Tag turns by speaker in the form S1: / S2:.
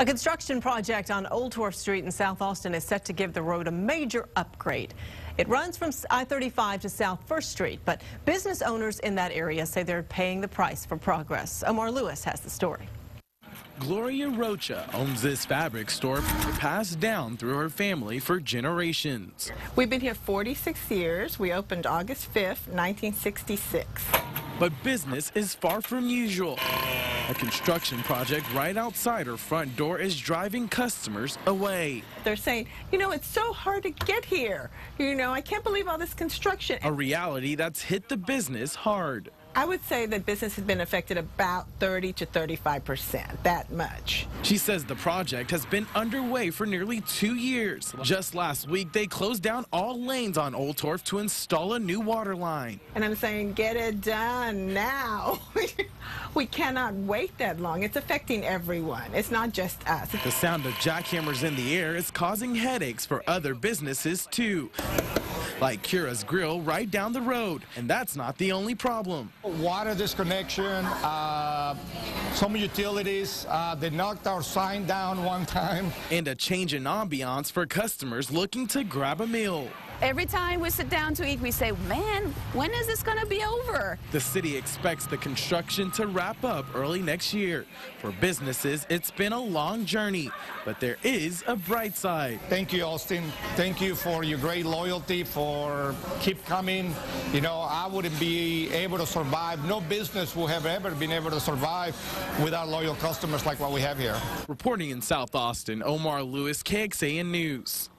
S1: A construction project on Oltorf Street in South Austin is set to give the road a major upgrade. It runs from I-35 to South First Street, but business owners in that area say they're paying the price for progress. Omar Lewis has the story.
S2: Gloria Rocha owns this fabric store passed down through her family for generations.
S3: We've been here 46 years. We opened August 5th, 1966.
S2: But business is far from usual. A construction project right outside her front door is driving customers away.
S3: They're saying, you know, it's so hard to get here. You know, I can't believe all this construction.
S2: A reality that's hit the business hard.
S3: I would say that business has been affected about 30 to 35 percent, that much.
S2: She says the project has been underway for nearly two years. Just last week, they closed down all lanes on Oltorf to install a new water line.
S3: And I'm saying, get it done now. we cannot wait that long. It's affecting everyone. It's not just us.
S2: The sound of jackhammers in the air is causing headaches for other businesses, too like Kira's Grill right down the road. And that's not the only problem.
S4: Water disconnection, uh, some utilities, uh, they knocked our sign down one time.
S2: And a change in ambiance for customers looking to grab a meal.
S5: Every time we sit down to eat, we say, man, when is this going to be over?
S2: The city expects the construction to wrap up early next year. For businesses, it's been a long journey, but there is a bright side.
S4: Thank you, Austin. Thank you for your great loyalty, for keep coming. You know, I wouldn't be able to survive. No business will have ever been able to survive without loyal customers like what we have here.
S2: Reporting in South Austin, Omar Lewis, KXAN News.